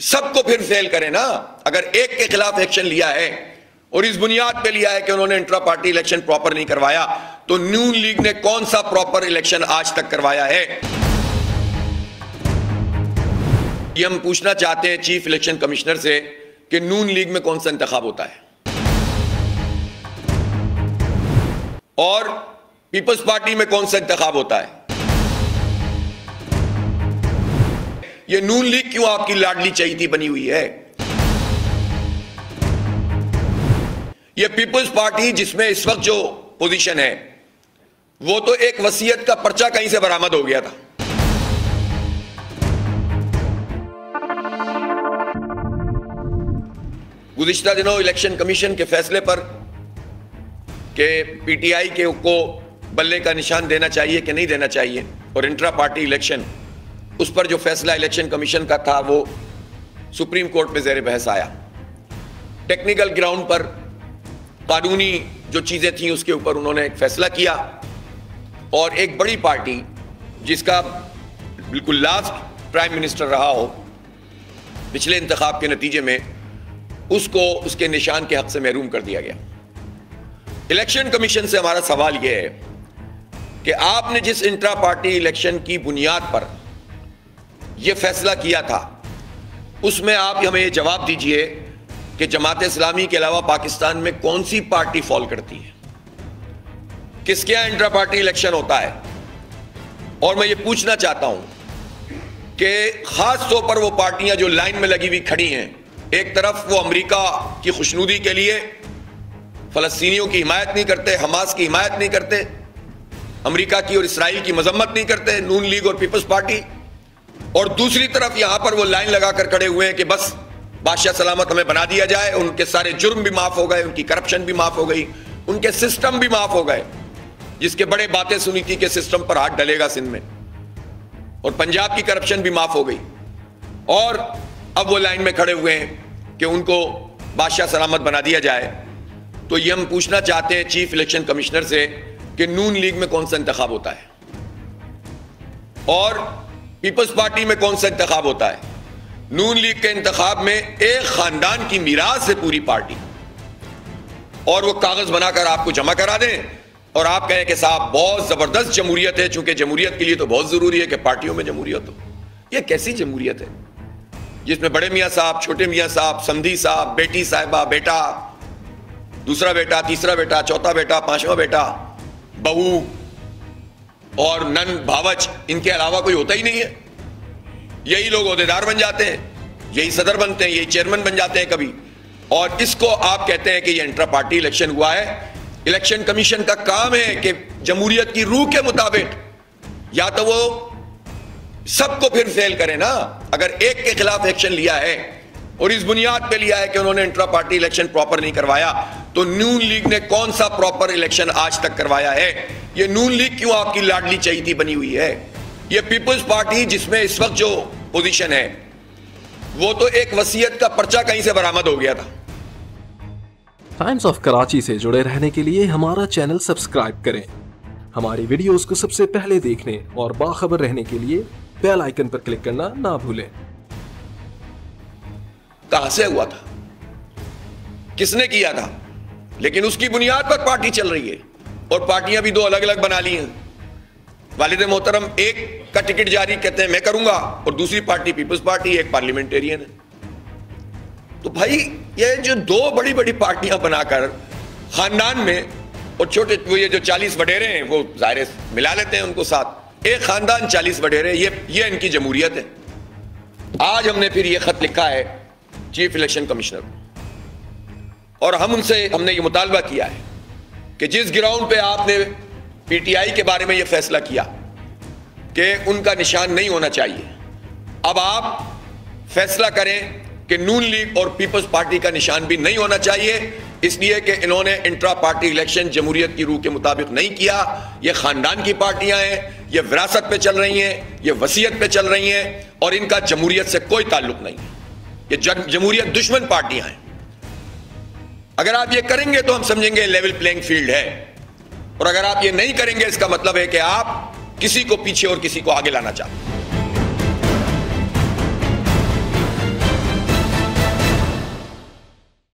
सबको फिर फेल करें ना। अगर एक के खिलाफ एक्शन लिया है और इस बुनियाद पे लिया है कि उन्होंने इंट्रा पार्टी इलेक्शन प्रॉपर नहीं करवाया तो न्यू लीग ने कौन सा प्रॉपर इलेक्शन आज तक करवाया है? ये हम पूछना चाहते हैं चीफ इलेक्शन कमिश्नर से कि नून लीग में कौन सा इंतखाब होता है। और पीपल्स पार्टी में कौन सा इंतखाब होता है? ये नून लीग क्यों आपकी लाडली चहीती बनी हुई है? ये पीपल्स पार्टी जिसमें इस वक्त जो पोजीशन है, वो तो एक वसीयत का पर्चा कहीं से बरामद हो गया था। गुजशत दिनों इलेक्शन कमीशन के फैसले पर के पीटीआई के को बल्ले का निशान देना चाहिए कि नहीं देना चाहिए? और इंट्रा पार्टी इलेक्शन उस पर जो फैसला इलेक्शन कमीशन का था, वो सुप्रीम कोर्ट में जेर बहस आया। टेक्निकल ग्राउंड पर कानूनी जो चीज़ें थी, उसके ऊपर उन्होंने एक फैसला किया और एक बड़ी पार्टी, जिसका बिल्कुल लास्ट प्राइम मिनिस्टर रहा हो, पिछले इंतखाब के नतीजे में, उसको, उसके निशान के हक से महरूम कर दिया गया। इलेक्शन कमीशन से हमारा सवाल यह है कि आपने जिस इंट्रा पार्टी इलेक्शन की बुनियाद पर यह फैसला किया था। उसमें आप हमें यह जवाब दीजिए कि जमात इस्लामी के अलावा पाकिस्तान में कौन सी पार्टी फॉल करती है? किसके यहाँ इंट्रा पार्टी इलेक्शन होता है? और मैं ये पूछना चाहता हूँ कि खास तौर पर वो पार्टियाँ जो लाइन में लगी हुई खड़ी हैं, एक तरफ़ वो अमेरिका की खुशनुदी के लिए फलस्तीनियों की हिमायत नहीं करते, हमास की हिमायत नहीं करते, अमेरिका की और इसराइल की मजम्मत नहीं करते, नून लीग और पीपल्स पार्टी और दूसरी तरफ़ यहाँ पर वो लाइन लगाकर खड़े हुए हैं कि बस, बादशाह सलामत हमें बना दिया जाए, उनके सारे जुर्म भी माफ़ हो गए, उनकी करप्शन भी माफ़ हो गई, उनके सिस्टम भी माफ़ हो गए, जिसके बड़े बातें सुनी थी कि सिस्टम पर हाथ डलेगा सिंध में, और पंजाब की करप्शन भी माफ़ हो गई, और अब वो लाइन में खड़े हुए हैं कि उनको बादशाह सलामत बना दिया जाए। तो ये हम पूछना चाहते हैं चीफ इलेक्शन कमिश्नर से कि नून लीग में कौन सा इंतखाब होता है? और पीपल्स पार्टी में कौन सा इंतखाब होता है? नून लीग के इंतखाब में एक खानदान की मीराज से पूरी पार्टी। और वो कागज़ बनाकर आपको जमा करा दें। और आप कहें कि साहब, बहुत ज़बरदस्त जमहूरियत है, चूँकि जमहूरियत के लिए तो बहुत ज़रूरी है कि पार्टियों में जमहूरियत हो। यह कैसी जमहूरियत है? जिसमें बड़े मियाँ साहब, छोटे मियाँ साहब, समधी साहब, बेटी साहिबा, बेटा, दूसरा बेटा, तीसरा बेटा, चौथा बेटा, पांचवा बेटा, बहू और नन भावच, इनके अलावा कोई होता ही नहीं है। यही लोग अहदेदार बन जाते हैं, यही सदर बनते हैं, यही चेयरमैन बन जाते हैं कभी। और इसको आप कहते हैं कि ये इंट्रा पार्टी इलेक्शन हुआ है। इलेक्शन कमीशन का काम है कि जमहूरियत की रूह के मुताबिक या तो वो सबको फिर फेल करें ना। अगर एक के खिलाफ एक्शन लिया है और इस बुनियाद पे लिया है कि उन्होंने इंट्रा पार्टी इलेक्शन प्रॉपर नहीं करवाया तो नून लीग ने कौन सा प्रॉपर इलेक्शन आज तक करवाया है? ये नून लीग क्यों आपकी लाडली चहीती बनी हुई है? ये पीपल्स पार्टी जिसमें इस वक्त जो पोजीशन है वो तो एक वसीयत का पर्चा कहीं से बरामद हो गया था। टाइम्स ऑफ़ कराची से जुड़े रहने के लिए हमारा चैनल सब्सक्राइब करें। हमारी वीडियोस को सबसे पहले देखने और बाखबर रहने के लिए बेल आइकन पर क्लिक करना ना भूलें। कहाँ से हुआ था? किसने किया था? लेकिन उसकी बुनियाद पर पार्टी चल रही है। और पार्टियाँ भी दो अलग अलग बना ली हैं। वालिद मोहतरम, एक का टिकट जारी कहते हैं, मैं करूँगा। और दूसरी पार्टी, पीपल्स पार्टी, एक पार्लियामेंटेरियन है। तो भाई, ये जो दो बड़ी बड़ी पार्टियाँ बनाकर खानदान में और छोटे, वो ये जो चालीस वडेरे हैं, वो ज़ाहिर मिला लेते हैं उनको साथ। एक खानदान चालीस वडेरे, ये ये इनकी जमहूरियत है। आज हमने फिर ये खत लिखा है, चीफ इलेक्शन कमिश्नर। और हम उनसे, हमने ये मुतालबा किया है। कि जिस ग्राउंड पे आपने पीटीआई के बारे में यह फैसला किया कि उनका निशान नहीं होना चाहिए, अब आप फैसला करें कि नून लीग और पीपल्स पार्टी का निशान भी नहीं होना चाहिए, इसलिए कि इन्होंने इंट्रा पार्टी इलेक्शन जमहूरियत की रूह के मुताबिक नहीं किया। ये खानदान की पार्टियाँ हैं, ये विरासत पे चल रही हैं, ये वसीयत पे चल रही हैं, और इनका जमहूरियत से कोई ताल्लुक नहीं है। ये जमहूरियत दुश्मन पार्टियाँ हैं। अगर आप ये करेंगे तो हम समझेंगे लेवल प्लेइंग फ़ील्ड है। और अगर आप ये नहीं करेंगे, इसका मतलब है कि आप किसी को पीछे और किसी को आगे लाना चाहते